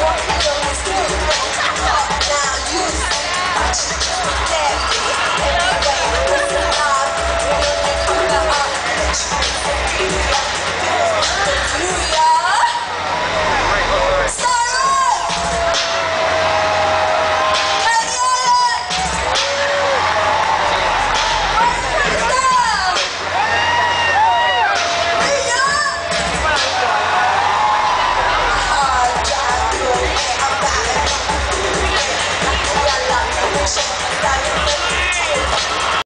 Walking on.